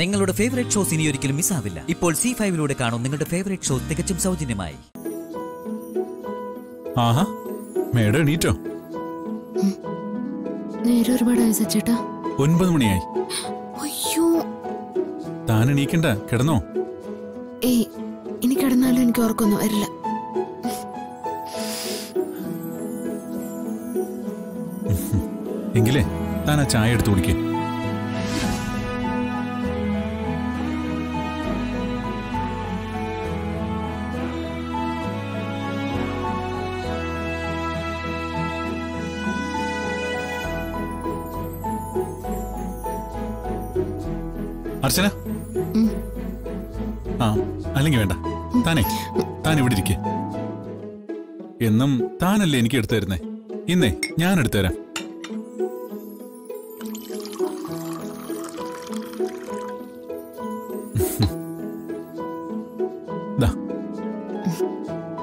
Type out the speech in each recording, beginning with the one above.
നിങ്ങളുടെ favourite shows ഇനി ഒരിക്കലും മിസ്സാവില്ല ഇപ്പോൾ സി ഫൈവിലൂടെ കാണും നിങ്ങളുടെ ഫേവറേറ്റ് ഷോ തികച്ചും സൗജന്യമായി. ആഹാ മേഡം എണീറ്റോ? നേരെ ഒരുപാടായി സച്ചേട്ടാ? ഒൻപത് മണിയായി. അയ്യോ. താൻ എണീക്കണ്ട കിടന്നോ? ഏയ് ഇനി കിടന്നാലും എനിക്ക് ഓർക്കൊന്നും വരില്ല. എങ്കിലേ താൻ ആ ചായ എടുത്തു കുടിക്കേ. അർച്ചന. ആ അല്ലെങ്കിൽ വേണ്ട. താനേ താൻ ഇവിടെ ഇരിക്കെ. എന്നും താനല്ലേ എനിക്ക് എടുത്തു തരുന്നേ. ഇന്നേ ഞാൻ എടുത്തു തരാം.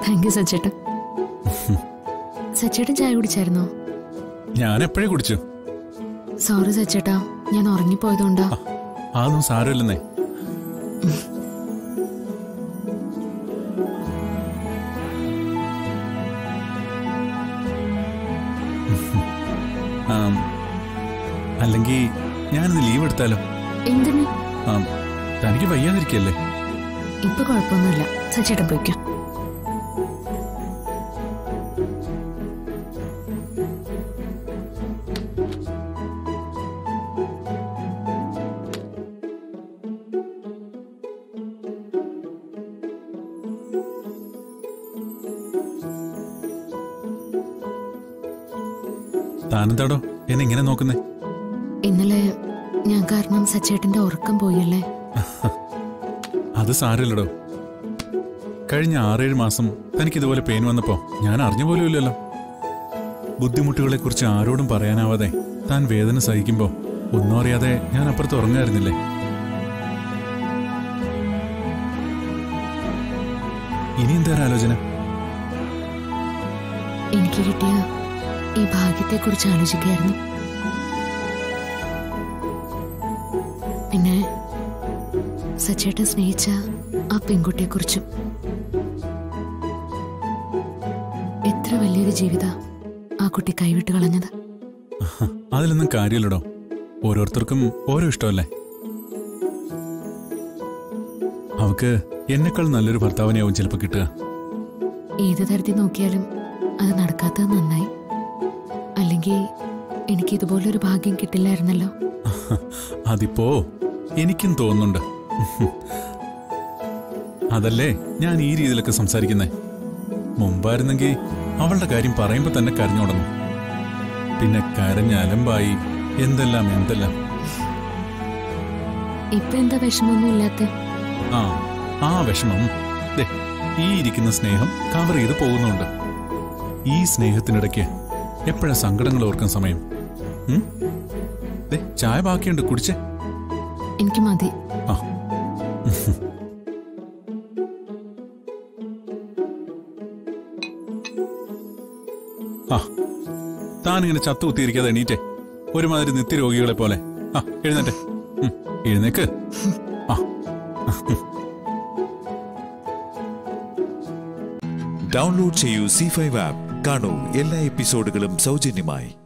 താങ്ക് യു സച്ചേട്ടൻ സച്ചേട്ടൻ ചായ കുടിച്ചായിരുന്നോ? ഞാൻ എപ്പോഴേ കുടിച്ചു? സോറി സച്ചേട്ടാ. ഞാൻ ഉറങ്ങിപ്പോയതുകൊണ്ടാ. അതൊന്നും സാരമില്ലെന്നേ. അല്ലെങ്കിൽ ഞാനിന്ന് ലീവ് എടുത്താലോ? എന്തിന്? ആ തനിക്ക് വയ്യാതിരിക്കല്ലേ? ഇപ്പൊ കുഴപ്പമൊന്നുമില്ല. സച്ചേട്ടൻ പോയിക്കോ. താനെന്താടോ? എന്നെ ഇങ്ങനെ നോക്കുന്നേ? ഇന്നലെ ഞാൻ കാരണം സച്ചേട്ടന്റെ ഉറക്കം പോയല്ലേ? അത് സാരല്ലടോ കഴിഞ്ഞ ആറേഴ് മാസം തനിക്ക് ഇതുപോലെ പെയിൻ വന്നപ്പോ ഞാൻ അറിഞ്ഞു പോലുമില്ലല്ലോ ബുദ്ധിമുട്ടുകളെ കുറിച്ച് ആരോടും പറയാനാവാതെ താൻ വേദന സഹിക്കുമ്പോ ഒന്നും അറിയാതെ ഞാൻ അപ്പുറത്ത് ഉറങ്ങായിരുന്നില്ലേ? ഇനി എന്താ ആലോചന? എനിക്ക് കിട്ടിയ ഈ ഭാഗ്യത്തെക്കുറിച്ച് ആലോചിക്കായിരുന്നു പിന്നെ സച്ചേട്ടൻ സ്നേഹിച്ച ആ പെൺകുട്ടിയെക്കുറിച്ചും എത്ര വലിയൊരു ജീവിത ആ കുട്ടി കൈവിട്ട് കളഞ്ഞത്. അതിലൊന്നും കാര്യമില്ലടോ. ഓരോരുത്തർക്കും ഓരോ ഇഷ്ടമല്ലേ? അവക്ക് എന്നെക്കാൾ നല്ലൊരു ഭർത്താവിനെയാവും ചിലപ്പോൾ കിട്ടുക. ഏത് തരത്തിൽ നോക്കിയാലും അത് നടക്കാത്തത് നന്നായി. അല്ലെങ്കിൽ എനിക്ക് ഇതുപോലൊരു ഭാഗ്യം കിട്ടില്ലായിരുന്നല്ലോ. അതിപ്പോ എനിക്കും തോന്നുന്നുണ്ട്. അതല്ലേ ഞാൻ ഈ രീതിയിലൊക്കെ സംസാരിക്കുന്നേ? മുമ്പായിരുന്നെങ്കിൽ അവളുടെ കാര്യം പറയുമ്പോ തന്നെ കരഞ്ഞു തുടങ്ങും. പിന്നെ കരഞ്ഞലമ്പായി എന്തെല്ലാം എന്തെല്ലാം. ഇപ്പൊ എന്താ വിഷമൊന്നും ഇല്ലാത്ത ആ ആ വിഷമം. ഈ ഇരിക്കുന്ന സ്നേഹം കവർ ചെയ്ത് പോകുന്നുണ്ട്. ഈ സ്നേഹത്തിനിടയ്ക്ക് എപ്പോഴാ സങ്കടങ്ങൾ ഓർക്കുന്ന സമയം? ദേ ചായ ബാക്കിയുണ്ട് കുടിച്ചേ. എനിക്ക് മതി. ആ. ആ താനിങ്ങനെ ചത്തു കുത്തിയിരിക്കാതെ എണീറ്റേ. ഒരുമാതിരി നിത്യരോഗികളെ പോലെ. ആ എഴുന്നേറ്റെ. എഴുന്നേക്ക്. ആ. ഡൗൺലോഡ് ചെയ്യൂ സി ഫൈവ് ആപ്പ് കാണൂ എല്ലാ എപ്പിസോഡുകളും സൗജന്യമായി.